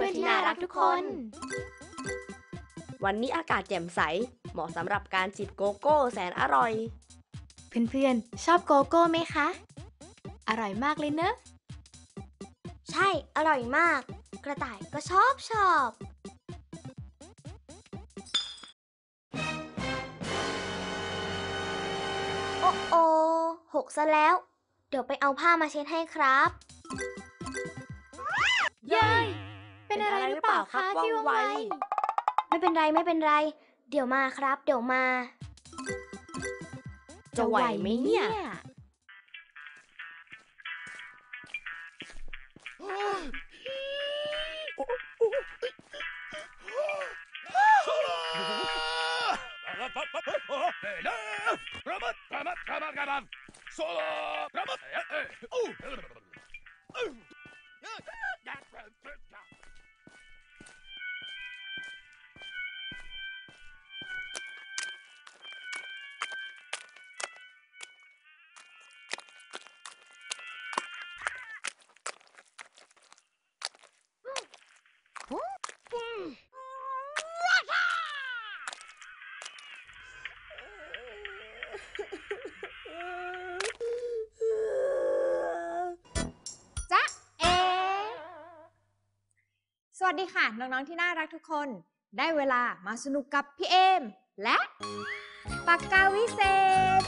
พื่อนๆที่น่ารักทุกคน วันนี้อากาศแจ่มใส เหมาะสำหรับการจิบโกโก้แสนอร่อย เพื่อนๆ ชอบโกโก้ไหมคะ อร่อยมากเลยเนอะ ใช่ อร่อยมาก กระต่ายก็ชอบชอบ โอ้โอหกซะแล้ว เดี๋ยวไปเอาผ้ามาเช็ดให้ครับ เย้ย เป็นอะไรหรือเปล่าคะที่ว่องไว ไม่เป็นไรไม่เป็นไร เดี๋ยวมาครับ เดี๋ยวมา จะไหวไหมเนี่ยจ๊ะ น้องๆที่น่ารักทุกคน ได้เวลามาสนุกกับพี่เอมและปากกาวิเศษ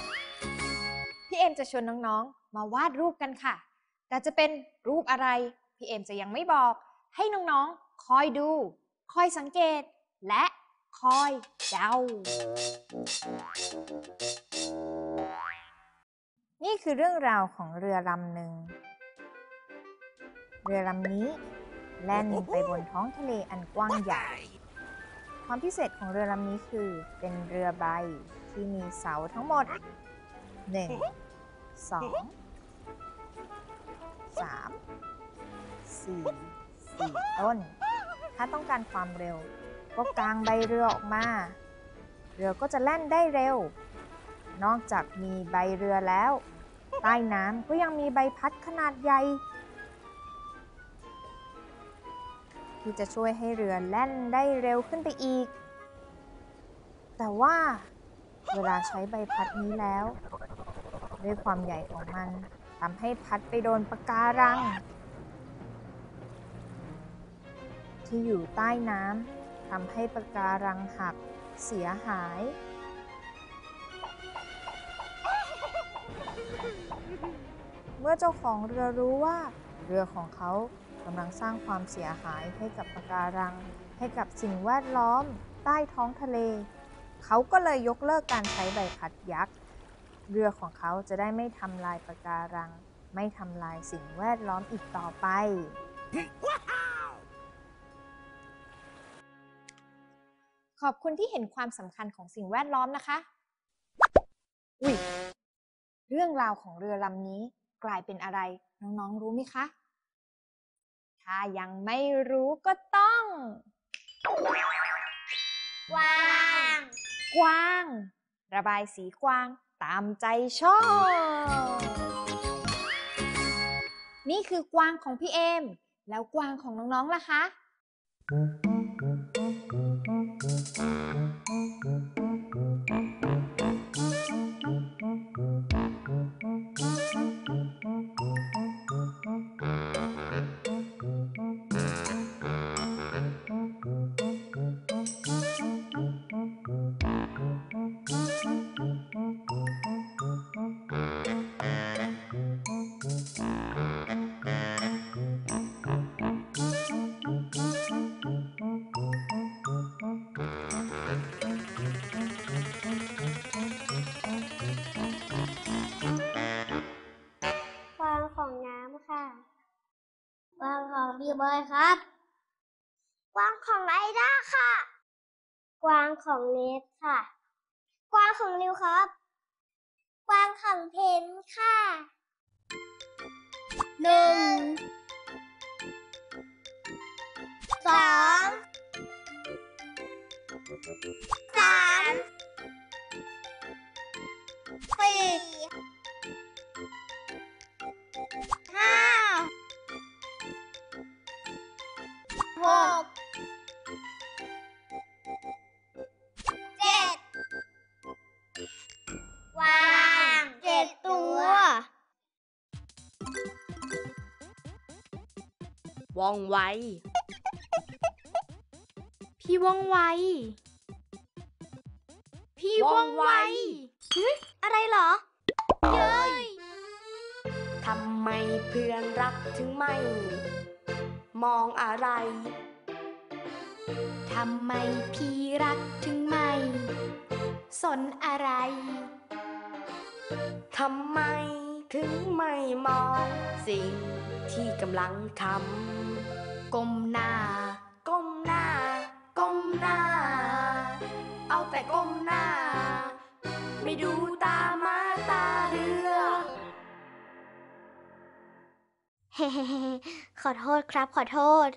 พี่เอมจะชวนน้องๆ มาวาดรูปกันค่ะ แต่จะเป็นรูปอะไร พี่เอมจะยังไม่บอก ให้น้องๆ คอยดู คอยสังเกต และคอยเดา นี่คือเรื่องราวของเรือลำหนึ่ง เรือลำนี้ แล่นไปบนท้องทะเลอันกว้างใหญ่ ความพิเศษของเรือลำนี้คือเป็นเรือใบที่มีเสาทั้งหมด 1 2 3 4 4 ต้น ถ้าต้องการความเร็ว ก็กางใบเรือออกมา เรือก็จะแล่นได้เร็ว นอกจากมีใบเรือแล้ว ใต้น้ำก็ยังมีใบพัดขนาดใหญ่ ที่จะช่วยให้เรือแล่นได้เร็วขึ้นไปอีก แต่ว่าเวลาใช้ใบพัดนี้แล้ว ด้วยความใหญ่ของมันทำให้พัดไปโดนปะการัง ที่อยู่ใต้น้ำทำให้ปะการังหักเสียหาย เมื่อเจ้าของเรือรู้ว่า เรือของเขา กำลังสร้างความเสียหายให้กับปะการัง ให้กับสิ่งแวดล้อม ใต้ท้องทะเล เขาก็เลยยกเลิกการใช้ใบพัดยักษ์ เรือของเขาจะได้ไม่ทำลายปะการัง ไม่ทำลายสิ่งแวดล้อมอีกต่อไปขอบคุณที่เห็นความสำคัญของสิ่งแวดล้อมนะคะ อุ้ย เรื่องราวของเรือลำนี้กลายเป็นอะไร น้องๆ รู้ไหมคะ ถ้ายังไม่รู้ก็ต้องวาง กวาง ระบายสีกวางตามใจชอบ นี่คือกวางของพี่เอม แล้วกวางของน้องๆล่ะคะกว สามสี่ห้าหกเจ็ดวางเจ็ดตัว ว่องไว พี่ว่องไว ว่องไวอะไรเหรอทำไมเพื่อนรักถึงไม่ มองอะไร ทำไมพี่รักถึงไม่ สนอะไร ทำไมถึงไม่มองสิ่งที่กำลังทก้มหน้าำก้มหน้า ก้มหน้า เอาแต่ก้มหน้าไม่ ดูตาม้าตาเรือเฮ้ขอโทษครับขอโทษ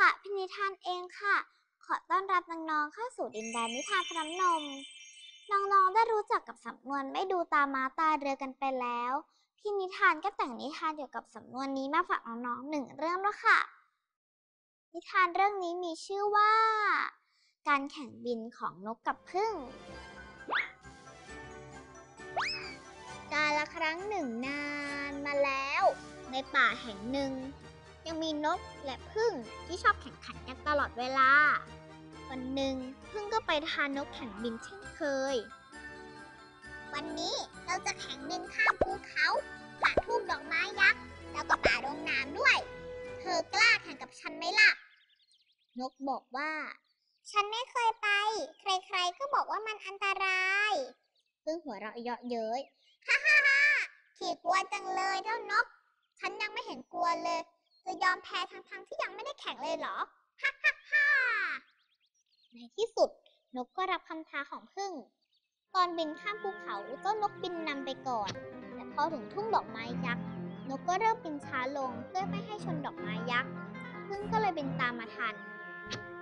ค่ะพี่นิทานเองค่ะ ขอต้อนรับน้องๆเข้าสู่ดินแดนนิทานพร้ำนม น้องๆได้รู้จักกับสำนวนไม่ดูตามาตาเรือกันไปแล้ว พี่นิทานก็แต่งนิทานเกี่ยวกับสำนวนนี้มาฝากน้องๆหนึ่งเรื่องแล้วค่ะ นิทานเรื่องนี้มีชื่อว่า การแข่งบินของนกกับผึ้งกาลครั้งหนึ่งนานมาแล้ว ในป่าแห่งหนึ่ง ยังมีนกและผึ้งที่ชอบแข่งขันกันตลอดเวลา วันหนึ่งผึ้งก็ไปทานนกแข่งบินเช่นเคย วันนี้เราจะแข่งบินข้ามภูเขาผ่านทุ่งดอกไม้ยักษ์แล้วก็ป่าดงน้ำด้วย เธอกล้าแข่งกับฉันไหมล่ะ นกบอกว่า ฉันไม่เคยไป ใครๆก็บอกว่ามันอันตรายผึ้งหัวเราะเยาะเย้ยฮ่าฮ่าฮ่าขี่กลัวจังเลยเจ้านก ฉันยังไม่เห็นกลัวเลย จะยอมแพ้ทั้งๆที่ยังไม่ได้แข่งเลยเหรอ ฮ่าฮ่าฮ่าในที่สุดนกก็รับคำท้าของผึ้งตอนบินข้ามภูเขาเจ้านกบินนำไปก่อน แต่พอถึงทุ่งดอกไม้ยักษ์ นกก็เริ่มบินช้าลงเพื่อไม่ให้ชนดอกไม้ยักษ์ผึ้งก็เลยบินตามมาทัน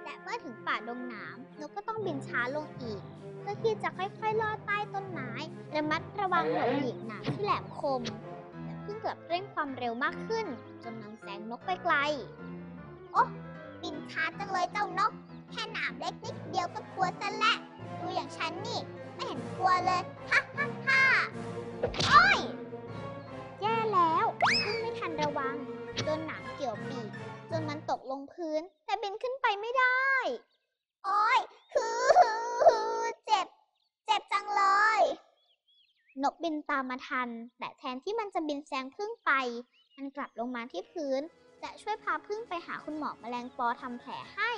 และเมื่อถึงป่าดงหนามนกก็ต้องบินช้าลงอีก เพื่อที่จะค่อยๆลอดใต้ต้นไม้ ระมัดระวังหลบหลีกหนามที่แหลมคม ซึ่งเกิดเร่งความเร็วมากขึ้น จนนำแสงนกไปไกล โอ้บินช้าจังเลยเจ้านก แค่หนามเล็กนิดเดียวก็กลัวซะแล้วดูอย่างฉันนี่ ไม่เห็นกลัวเลย ฮ่าฮ่าฮ่าโอ้ย แย่แล้วซึ่งไม่ทันระวัง โดนหนามเกี่ยวปีก จนมันตกลงพื้น แต่บินขึ้นไปไม่ได้ โอ้ยคือ นกบินตามมาทัน แต่แทนที่มันจะบินแซงพึ่งไป มันกลับลงมาที่พื้น และช่วยพาพึ่งไปหาคุณหมอแมลงปอทำแผลให้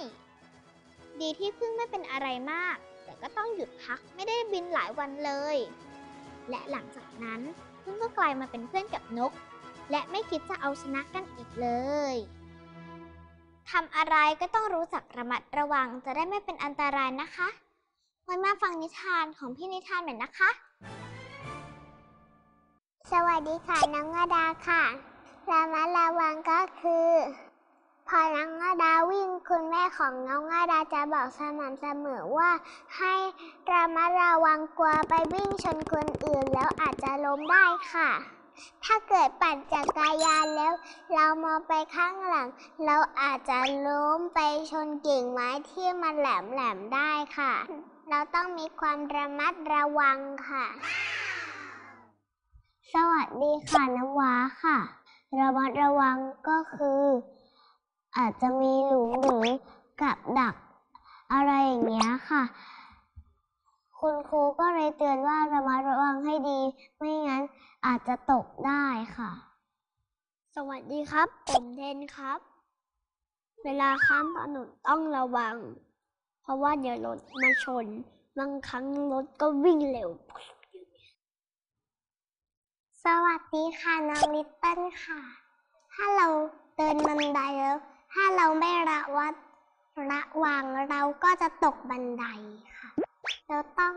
ดีที่พึ่งไม่เป็นอะไรมาก แต่ก็ต้องหยุดพักไม่ได้บินหลายวันเลย และหลังจากนั้นพึ่งก็กลายมาเป็นเพื่อนกับนก และไม่คิดจะเอาชนะกันอีกเลยทำอะไรก็ต้องรู้จักระมัดระวังจะได้ไม่เป็นอันตรายนะคะไว้มาฟังนิทานของพี่นิทานหน่อยนะคะ สวัสดีค่ะน้องวดาค่ะระมัดระวังก็คือ พอน้องวดาวิ่งคุณแม่ของน้องวดาจะบอกสม่ำเสมอว่า ให้ระมัดระวังกลัวไปวิ่งชนคนอื่นแล้วอาจจะล้มได้ค่ะ ถ้าเกิดปั่นจักรยานแล้ว เรามองไปข้างหลัง เราอาจจะล้มไปชนกิ่งไม้ที่มันแหลมๆได้ค่ะ เราต้องมีความระมัดระวังค่ะ สวัสดีค่ะน้ำว้าค่ะ ระมัดระวังก็คือ อาจจะมีหลุมหรือกับดักอะไรอย่างเงี้ยค่ะ คุณครูก็เลยเตือนว่าระมัดระวังให้ดี ไม่งั้นอาจจะตกได้ค่ะ สวัสดีครับ ผมเทนครับ เวลาข้ามถนนต้องระวัง เพราะว่าเดี๋ยวรถมาชน บางครั้งรถก็วิ่งเร็ว สวัสดีค่ะน้องลิตเติ้ลค่ะ ถ้าเราเดินบันไดแล้ว ถ้าเราไม่ระวัดระวังเราก็จะตกบันไดค่ะ เราต้อง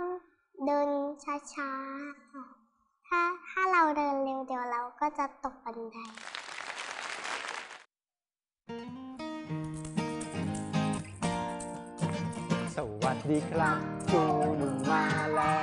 เดินช้าๆค่ะ ถ้าถ้าเราเดินเร็วเดี๋ยวเราก็จะตกบันไดสวัสดีครับคูหนุ่มมาแล้ว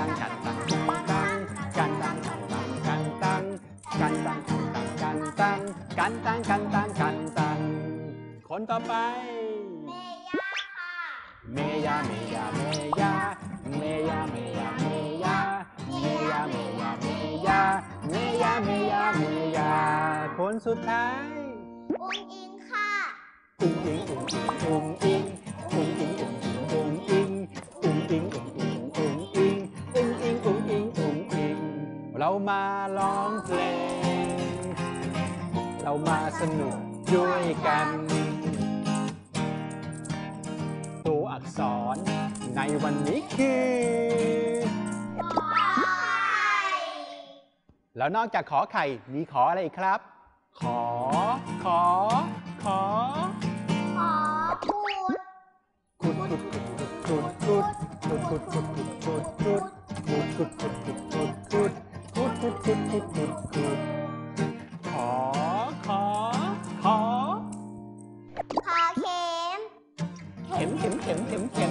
ตังกันตังกันตังกันตังกันตังกันตังกันตังกันตังกันตังกันตังกันตังคนต่อไปเมย่าค่ะเมยาเมยาเมยาเมยาเมยาเมยาเมยาเมยาเมยาเมยาเมยาเมยาคนสุดท้ายอุ้งอิงค่ะอุ้งอิงอุ้งอิงอุ้งอิงอุ้งอิง มาร้องเพลง เรามาสนุกด้วยกัน ตัวอักษรในวันนี้คือ แล้วนอกจากขอไข่มีขออะไรอีกครับ ขอ ขอ ขอ ขอพูดขุดขุดขุดขุดขุดขุดขุดขุดขุดขุดขุดขุดขุดขุดขุดขุด ขุดขุดขุดขุดขุดขุดขอขอขอขอเข็มเข็มเข็มเข็มเ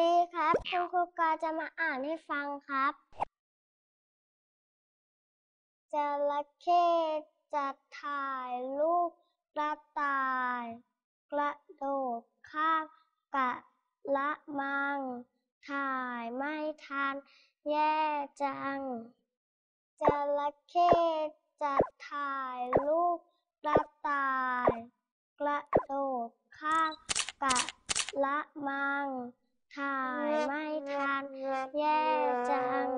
ดีคุณครูกาจะมาอ่านให้ฟังครับ จระเข้จะถ่ายรูปกระต่าย กระโดดข้ามกะละมัง ถ่ายไม่ทัน แย่จัง จระเข้จะถ่ายรูปกระต่าย กระโดดข้ามกะละมัง ถ่ายไม่ทันแย่จัง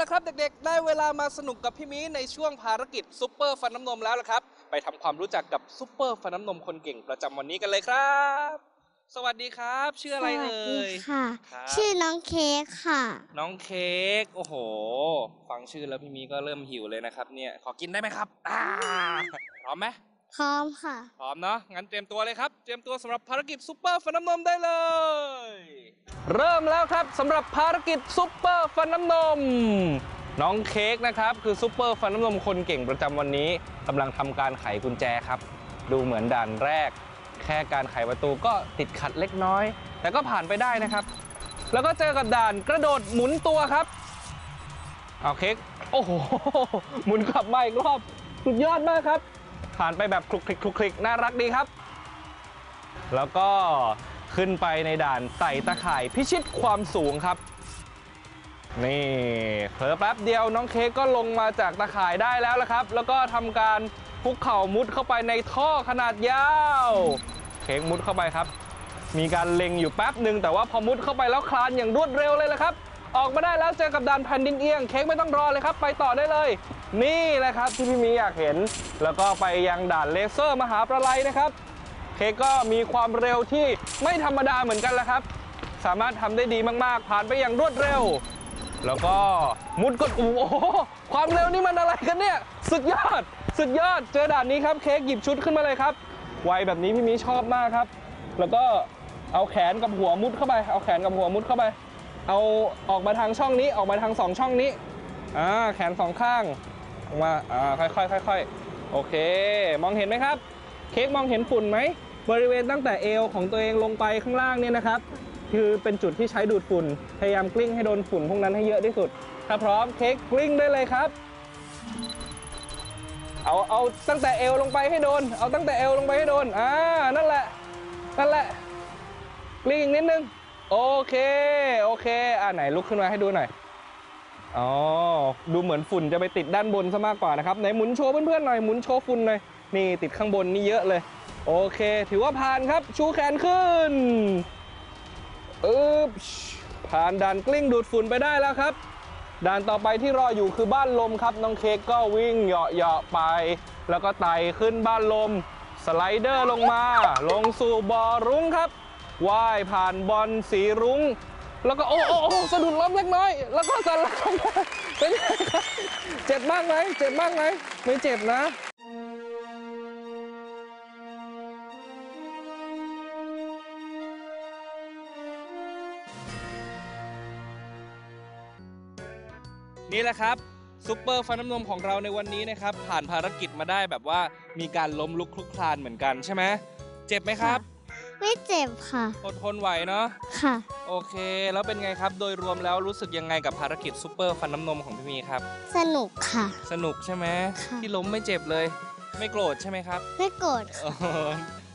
ล่ะครับเด็กๆ ได้เวลามาสนุกกับพี่มีในช่วงภารกิจซุปเปอร์ฟันน้ำนมแล้วล่ะครับ ไปทำความรู้จักกับซุปเปอร์ฟันน้ำนมคนเก่งประจำวันนี้กันเลยครับ สวัสดีครับ ชื่ออะไรเอ่ยค่ะ ครับ ชื่อน้องเค้กค่ะ น้องเค้กโอ้โห ฟังชื่อแล้วพี่มีก็เริ่มหิวเลยนะครับเนี่ย ขอกินได้ไหมครับอ่าพร้อมไหม พร้อมค่ะ พร้อมเนาะงั้นเตรียมตัวเลยครับ เตรียมตัวสำหรับภารกิจซุปเปอร์ฟันน้ำนมได้เลย เริ่มแล้วครับสำหรับภารกิจซุปเปอร์ฟันน้ำนม น้องเค้กนะครับ คือซุปเปอร์ฟันน้ำนมคนเก่งประจำวันนี้กำลังทำการไขกุญแจครับ ดูเหมือนด่านแรก แค่การไขประตูก็ติดขัดเล็กน้อย แต่ก็ผ่านไปได้นะครับ แล้วก็เจอกับด่านกระโดดหมุนตัวครับเอาเค้กโอ้โหหมุนกลับมาอีกรอบสุดยอดมากครับ ผ่านไปแบบคลุกคลิกคลุกคลิกน่ารักดีครับ แล้วก็ขึ้นไปในด่านไต่ตะข่ายพิชิตความสูงครับ นี่เผลอแป๊บเดียวน้องเค้กก็ลงมาจากตะข่ายได้แล้วละครับ แล้วก็ทำการคุกเข่ามุดเข้าไปในท่อขนาดยาว เค้กมุดเข้าไปครับ มีการเล็งอยู่แป๊บหนึ่งแต่ว่าพอมุดเข้าไปแล้วคลานอย่างรวดเร็วเลยละครับ ออกมาได้แล้วเจอกับด่านแผ่นดินเอียง เค้กไม่ต้องรอเลยครับ ไปต่อได้เลย นี่แหละครับที่พี่มีอยากเห็น แล้วก็ไปยังด่านเลเซอร์มหาประไลนะครับ เค้กก็มีความเร็วที่ไม่ธรรมดาเหมือนกันแล้วครับ สามารถทำได้ดีมากๆ ผ่านไปอย่างรวดเร็ว แล้วก็มุดกดอูโอ้ความเร็วนี่มันอะไรกันเนี่ย สุดยอด สุดยอด เจอด่านนี้ครับ เค้กหยิบชุดขึ้นมาเลยครับไวแบบนี้พี่มีชอบมากครับ แล้วก็เอาแขนกับหัวมุดเข้าไป เอาแขนกับหัวมุดเข้าไป เอาออกมาทางช่องนี้ออกมาทางสองช่องนี้อ่าแขนสองข้างออกมาอ่าค่อยๆค่อยๆโอเค มองเห็นไหมครับ เค้กมองเห็นฝุ่นไหมบริเวณตั้งแต่เอวของตัวเองลงไปข้างล่างเนี่ยนะครับ คือเป็นจุดที่ใช้ดูดฝุ่น พยายามกลิ้งให้โดนฝุ่นพวกนั้นให้เยอะที่สุด ถ้าพร้อมเค้กกลิ้งได้เลยครับ เอาเอาตั้งแต่เอวลงไปให้โดน เอาตั้งแต่เอวลงไปให้โดนอ่านั่นแหละนั่นแหละกลิ้งนิดนึง โอเค โอเค อ่าไหนลุกขึ้นมาให้ดูหน่อย อ๋อ ดูเหมือนฝุ่นจะไปติดด้านบนซะมากกว่านะครับ ไหนหมุนโชว์เพื่อนๆหน่อย หมุนโชว์ฝุ่นหน่อย นี่ติดข้างบนนี่เยอะเลย โอเค ถือว่าผ่านครับ ชูแขนขึ้นอึบผ่านด่านกลิ้งดูดฝุ่นไปได้แล้วครับ ด่านต่อไปที่รออยู่คือบ้านลมครับ น้องเค้กก็วิ่งเหาะๆไป แล้วก็ไต่ขึ้นบ้านลม สไลเดอร์ลงมา ลงสู่บ่อรุ้งครับ ว่ายผ่านบอลสีรุ้ง แล้วก็โอ้โอ้โอ้สะดุดล้มเล็กน้อย แล้วก็สลับเป็นไงครับเจ็บมากไหมเจ็บมากไหมไม่เจ็บนะนี่แหละครับซุปเปอร์ฟันน้ำนมของเราในวันนี้นะครับ ผ่านภารกิจมาได้แบบว่ามีการล้มลุกคลุกคลานเหมือนกันใช่ไหมเจ็บไหมครับ ไม่เจ็บค่ะ อดทนไหวเนาะ ค่ะ โอเค แล้วเป็นไงครับ โดยรวมแล้วรู้สึกยังไงกับภารกิจซุปเปอร์ฟันน้ำนมของพี่มีครับ สนุกค่ะ สนุกใช่ไหม ค่ะ ที่ล้มไม่เจ็บเลย ไม่โกรธใช่ไหมครับ ไม่โกรธเออ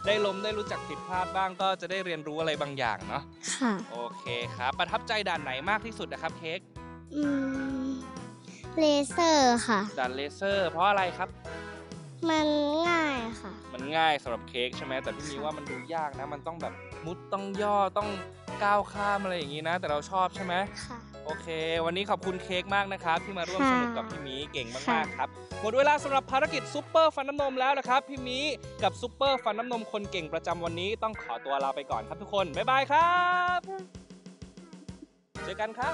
ได้ล้มได้รู้จักผิดพลาดบ้างก็จะได้เรียนรู้อะไรบางอย่างเนาะ ค่ะ โอเคครับ ประทับใจด่านไหนมากที่สุดนะครับเค้ก อืม เลเซอร์ค่ะ ด่านเลเซอร์ เพราะอะไรครับ มันง่ายค่ะ มันง่ายสำหรับเค้กใช่ไหมแต่พี่มีว่ามันดูยากนะ มันต้องแบบมุดต้องย่อต้องก้าวข้ามอะไรอย่างนี้นะ แต่เราชอบใช่ไหมค่ะ โอเค วันนี้ขอบคุณเค้กมากนะครับ ที่มาร่วมค่ะสนุกกับพี่หมีเก่งค่ะมากๆครับ หมดเวลาสำหรับภารกิจซุปเปอร์ฟันน้ำนมแล้วนะครับ พี่หมีกับซุปเปอร์ฟันน้ำนมคนเก่งประจำวันนี้ต้องขอตัวลาไปก่อนครับทุกคนบ๊ายบายครับ เจอกันครับ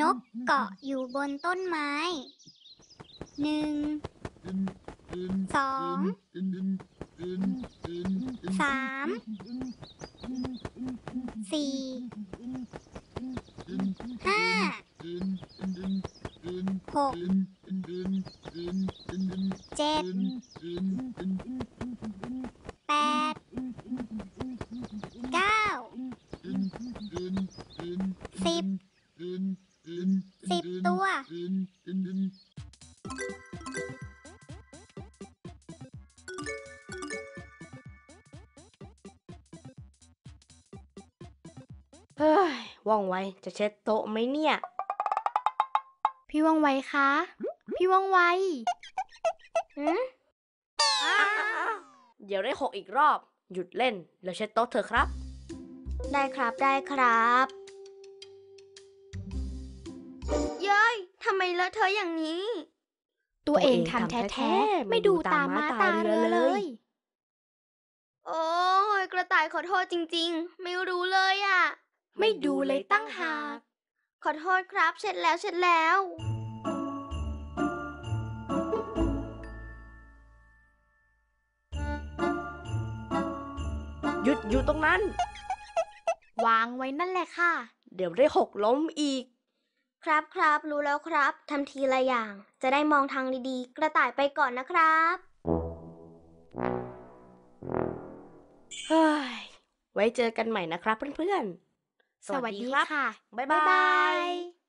นกเกาะอยู่บนต้นไม้ หนึ่ง สอง สาม สี่ ห้า หก เจ็ด แปด เก้า สิบ สิบ ตัวเฮ้ยว่องไว จะเช็ดโต๊ะไหมเนี่ย พี่ว่องไวคะ พี่ว่องไวหืมเดี๋ยวได้หกอีกรอบ หยุดเล่น แล้วเช็ดโต๊ะเถอะครับ ได้ครับ ได้ครับ ทำไมเลอะเทอะอย่างนี้ ตัวเองตัวเองทำทำแท้แท้ๆๆไม่ดูตาม้าตาเรือเลย โอ้ยกระต่ายขอโทษจริงๆ ไม่รู้เลยอะ ไม่ดูเลยตั้งหาก ขอโทษครับเช็ดแล้วเช็ดแล้ว หยุดอยู่ตรงนั้น วางไว้นั่นแหละค่ะ เดี๋ยวได้หกล้มอีก ครับครับรู้แล้วครับทำทีละอย่าง จะได้มองทางดีๆ กระต่ายไปก่อนนะครับเฮ้ยไว้เจอกันใหม่นะครับเพื่อนๆ สวัสดีค่ะ บ๊ายบ๊ายบาบายย